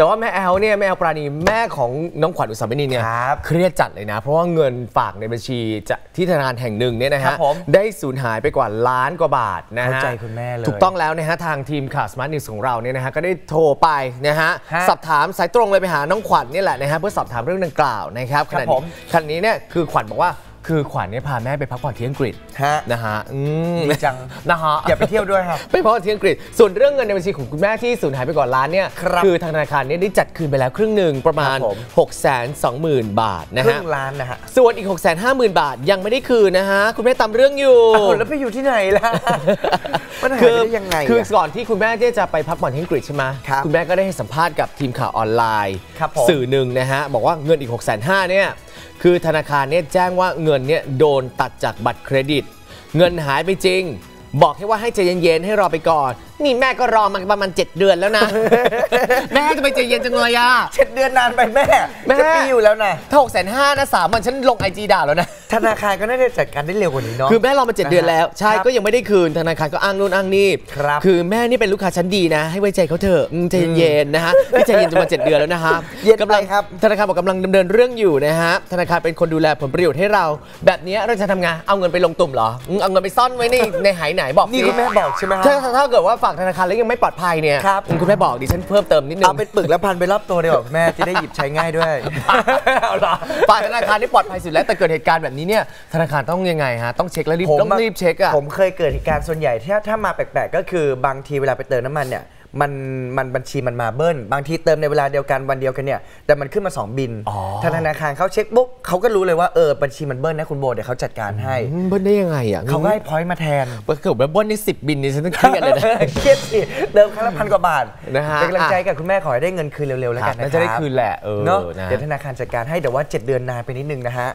แต่ว่าแม่แอ๊วเนี่ยแม่แอ๊วปราณีแม่ของน้องขวัญอุษามณีเนี่ยครับเครียดจัดเลยนะ เพราะว่าเงินฝากในบัญชีจะที่ธนาคารแห่งหนึ่งเนี่ยนะครัฮะบผมได้สูญหายไปกว่าล้านกว่าบาทนะฮะเข้าใจคุณแม่เลยถูกต้องแล้วนะฮะทางทีมข่าว Smart News ของเราเนี่ยนะฮะก็ได้โทรไปนะฮะฮะสอบถามสายตรงเลยไปหาน้องขวัญนี่แหละนะฮะเพื่อสอบถามเรื่องดังกล่าวนะครับครับขณะผนี้มขณะนี้เนี่ยคือขวัญบอกว่า คือขวัญเนี่ยพาแม่ไปพักผ่อนที่อังกฤษฮะนะฮะอืมดีจังนะฮะอยากไปเที่ยวด้วยครับไปเพราะที่อังกฤษ ส่วนเรื่องเงินในบัญชีของคุณแม่ที่สูญหายไปกว่าล้านเนี่ยครับอทางธนาคารเนี่ยได้จัดคืนไปแล้วครึ่งหนึ่งประมาณ ครับผม 6 2 0 0 0 0 บาทนะครึ่ฮะงล้านนะฮะส่วนอีก 6 5 0 0 0 0 บาทยังไม่ได้คืนนะฮะ คุณแม่ตามเรื่องอยู่ อ้าวแล้วไปอยู่ที่ไหนล่ะ มันหายไปได้ยังไงอะ คือก่อนที่คุณแม่ที่จะไปพักผ่อนที่อังกฤษใช่ไหมครับณแม่ก็ได้ให้สัมภาษณ์กับทีมข่าวออนไลน์ครับผม สื่อหนึ่งนะฮะ บอกว่าเงินอีก 6 5 0 0 0เนี่ยคือธนาคารเนี่ยแจ้งว่าเงินเนี่ยโดนตัดจากบัตรเครดิต เงินหายไปจริง บอกแค่ว่าให้ใจเย็นๆให้รอไปก่อน นี่แม่ก็รอมาประมาณ 7 เดือนแล้วนะ แม่จะไปใจเย็นจังเลยอะเจ็ดเดือนนานไปแม่แม่ จะปีอยู่แล้วนะ ถ้าหกแสนห้านะสามวันฉันลงไอจีด่าแล้วนะ ธนาคารก็น่าจะจัดการได้เร็วกว่านี้เนาะ คือแม่รอมา 7 เดือนแล้ว ใช่ครับก็ยังไม่ได้คืนธนาคารก็อ้างนู่นอ้างนี่ครับคือแม่นี่เป็นลูกค้าชั้นดีนะ ให้ไว้ใจเขาเถอะอืมใจเย็นๆนะฮะนี่ใจเย็นจนมา 7 เดือนแล้วนะฮะเย็นไปกำลังครับ ธนาคารบอกกำลังดำเนินเรื่องอยู่นะฮะธนาคารเป็นคนดูแลผลประโยชน์ให้เรา แบบนี้เราจะทำไงเอาเงินไปลงตุ่มเหรออืมเอาเงินไปซ่อนไว้ในในหายไหนบอกนี่สิคุณแม่บอกใช่ไหมฮะถ้าถ้าเกิดว่าฝากธนาคารแล้วยังไม่ปลอดภัยเนี่ยครับอืมคุณแม่บอกดิฉันเพิ่มเติมนิดนึงเอาเป็นปึกแล้วพันไปรอบตัวเดียวาแม่จะได้หยิบใช้ง่ายด้วยเอาล่ะฝ่ายธนาคารที่ปลอดภัยสุดแล้วแต่เกิดเหตุการณ์แบบนี้เนี่ยธนาคารต้องยังไงฮะต้องเช็คแล้วรีบผมต้องอะรีบเช็คอะผมเคยเกิดเหตุการณ์ส่วนใหญ่ถ้าถ้ามาแปลกๆก็คือบางทีเวลาไปเติมน้ำมันเนี่ย มันมันบัญชีมันมาเบิ้ลบางทีเติมในเวลาเดียวกันวันเดียวกันเนี่ยแต่มันขึ้นมา 2 บินอ๋อทางธนาคารเขาเช็คปุ๊บเขาก็รู้เลยว่าเออบัญชีมันเบิ้ลนะคุณโบเดี๋ยวเขาจัดการให้อืมเบิ้ลได้ยังไงอะเขาก็ให้พอยต์มาแทนเกิดแบบเบิ้ลในสิบบินนี่ฉันต้องเครียดเลยนะเครียดสิเดิมครั้งละพันกว่าบาทนะฮะเป็นกำลังใจกับคุณแม่ขอให้ได้เงินคืนเร็วๆแล้วกันครับนะครับน่าจะได้คืนแหละเออเนาะนะเดี๋ยวธนาคารจัดการให้แต่ว่า 7 เดือนนานไปนิดนึงนะฮะ